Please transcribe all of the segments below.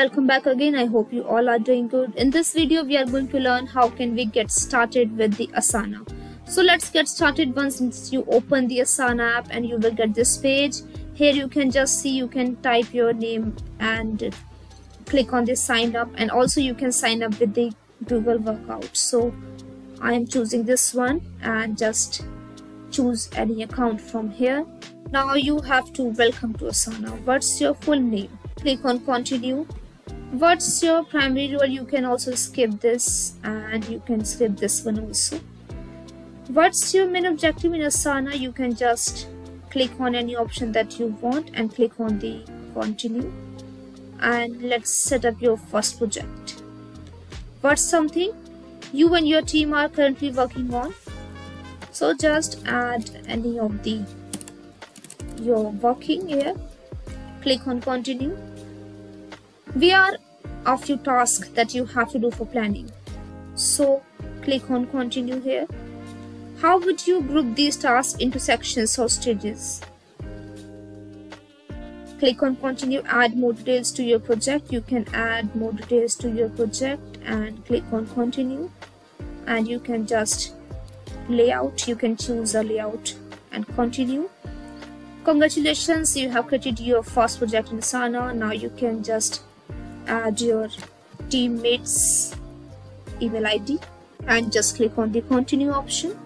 welcome back again. I hope you all are doing good. In this video we are going to learn how can we get started with the asana. So let's get started. Once you open the asana app and you will get this page. Here you can just see you can type your name and click on this sign up. And also you can sign up with the google workout. So i am choosing this one and just choose any account from here. Now you have to welcome to asana. What's your full name? Click on continue what's your primary role? You can also skip this and you can skip this one also. What's your main objective in asana? You can just click on any option that you want and click on the continue. And let's set up your first project. What's something you and your team are currently working on? So just add any of the you're working here. Click on continue we are a few tasks that you have to do for planning. So click on continue here. How would you group these tasks into sections or stages? Click on continue add more details to your project. You can add more details to your project and click on continue. And you can just layout. You can choose a layout and continue. Congratulations you have created your first project in asana. Now you can just add your teammates email id and just click on the continue option.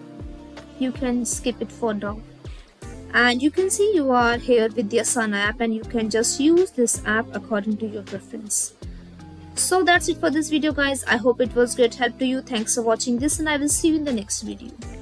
You can skip it for now. And you can see you are here with the asana app and you can just use this app according to your preference. So that's it for this video guys. I hope it was great help to you. Thanks for watching this and i will see you in the next video